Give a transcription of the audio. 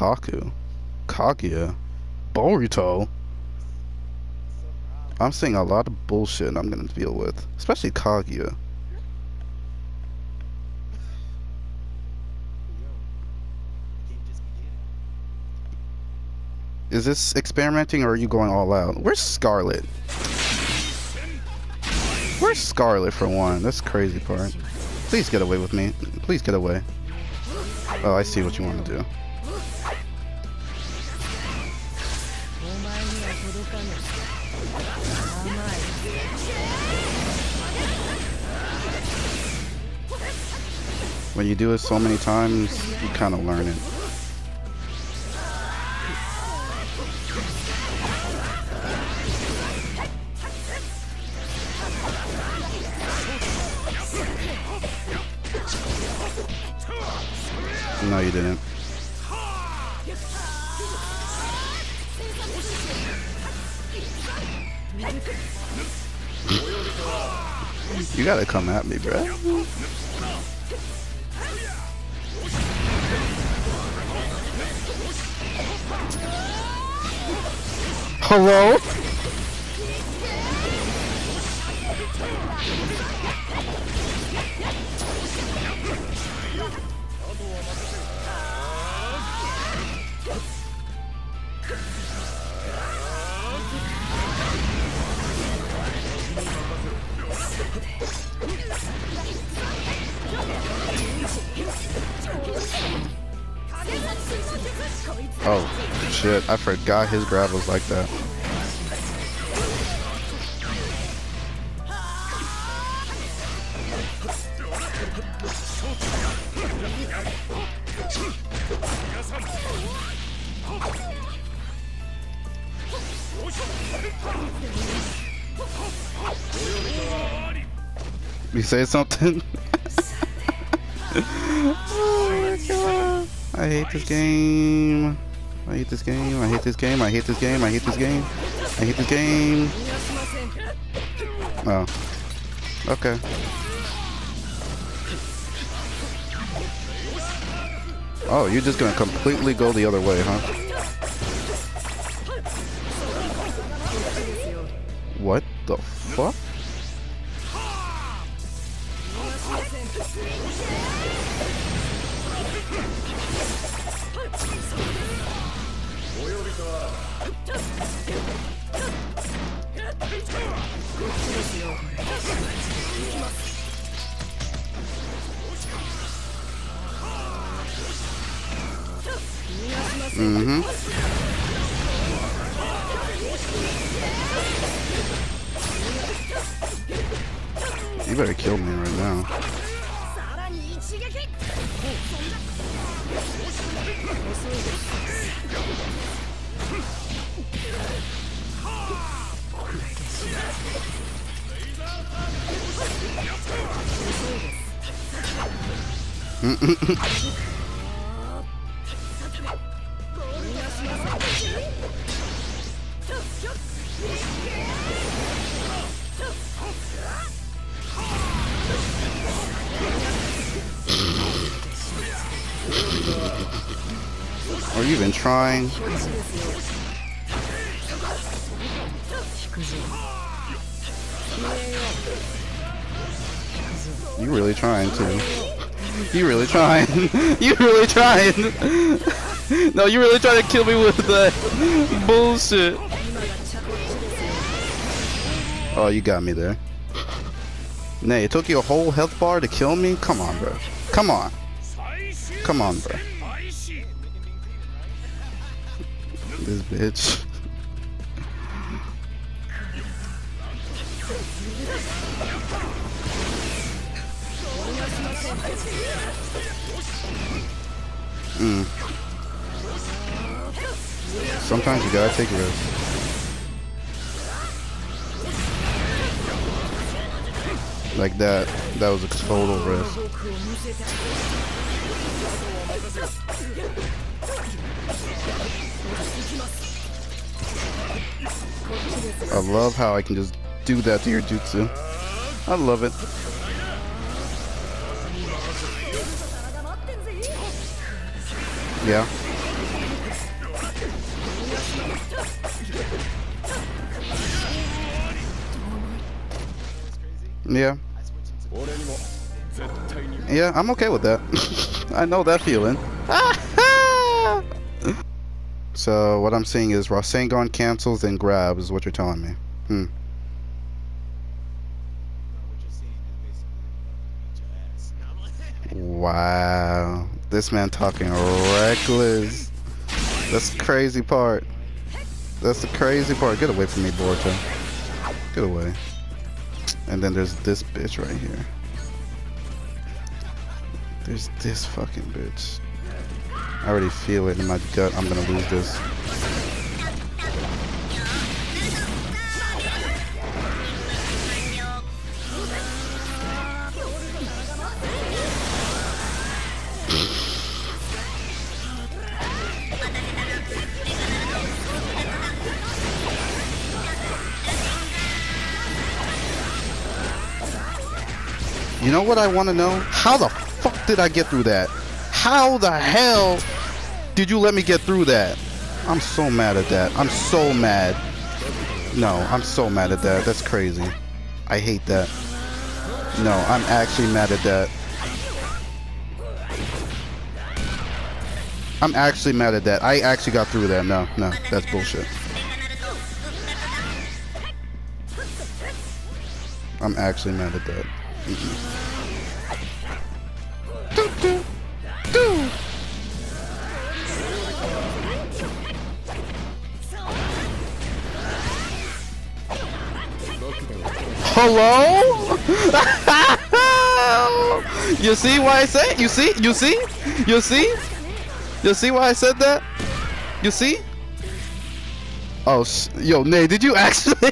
Kaku, Kaguya, Boruto. I'm seeing a lot of bullshit I'm gonna deal with, especially Kaguya. Is this experimenting or are you going all out? Where's Scarlet? Where's Scarlet for one? That's crazy part. Please get away with me. Please get away. Oh, I see what you want to do. When you do it so many times, you kind of learn it. No, you didn't. You gotta come at me, bro. Hello? Shit. I forgot his grab was like that. You say something? oh my god. I hate this game. I hate this game. I hate this game. I hate this game. I hate this game. I hate this game. Oh. Okay. Oh, you're just gonna completely go the other way, huh? What the fuck? Mm-hmm. You better kill me right now. Are you even trying? You really trying too. You really trying. you really trying. no, you really trying to kill me with that bullshit. Oh, you got me there. Nay, it took you a whole health bar to kill me? Come on, bro. Come on. Come on, bro. This bitch. Mm. Sometimes you gotta take risks. Like that. That was a total risk. I love how I can just do that to your jutsu. I love it. Yeah. Yeah. Yeah, I'm okay with that. I know that feeling. so what I'm seeing is Rasengan cancels and grabs is what you're telling me. Hmm. Wow. This man talking reckless. That's the crazy part. That's the crazy part. Get away from me, Boruto. Get away. And then there's this bitch right here. There's this fucking bitch. I already feel it in my gut. I'm gonna lose this. You know what I want to know? How the fuck did I get through that? How the hell did you let me get through that? I'm so mad at that. I'm so mad. No, I'm so mad at that. That's crazy. I hate that. No, I'm actually mad at that. I'm actually mad at that. I actually got through that. No, no, that's bullshit. I'm actually mad at that. Mm -mm. Hello? you see why I say? You see? You see? You see? You see why I said that? You see? Oh, yo, Nay, did you actually?